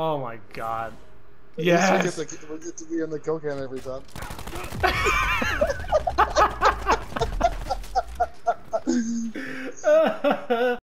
Oh my god. Yes. We get, to, we get to be in the coke every time.